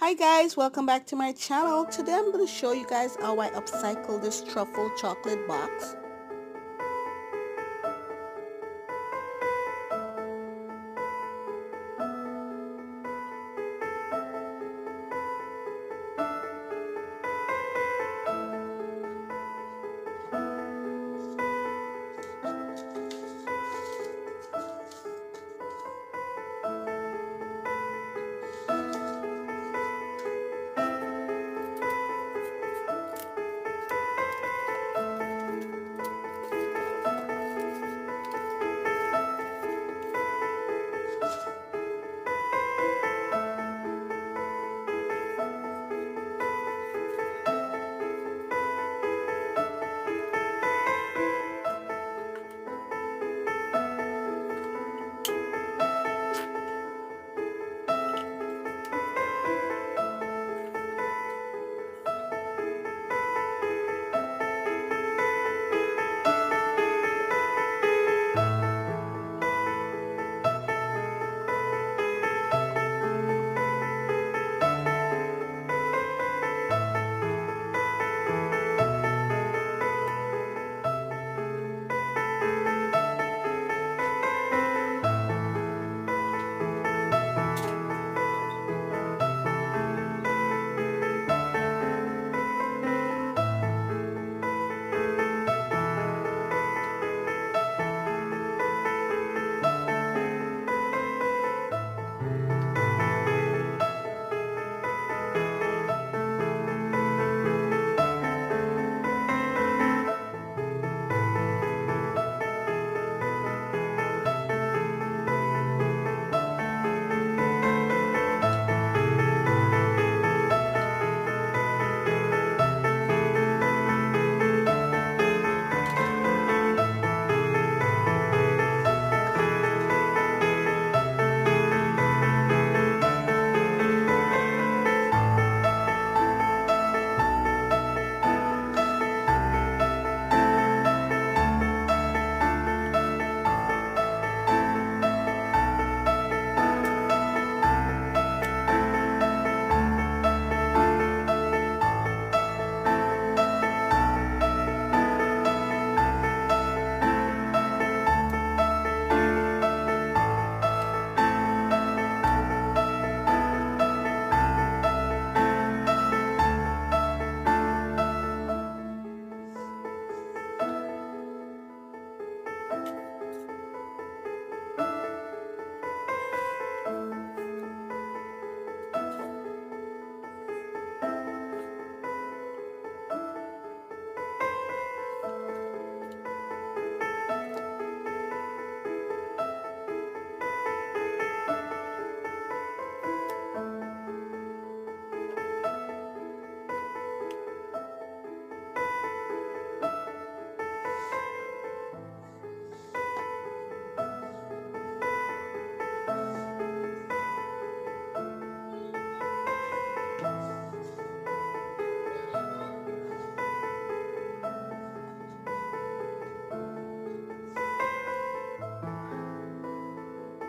Hi guys, welcome back to my channel. Today I'm going to show you guys how I upcycle this truffle chocolate box.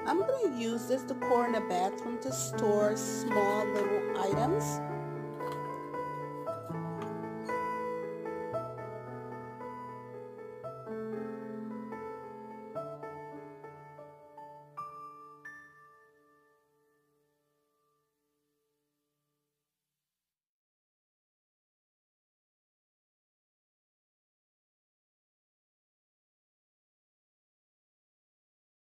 I'm going to use this decor in the bathroom to store small little items.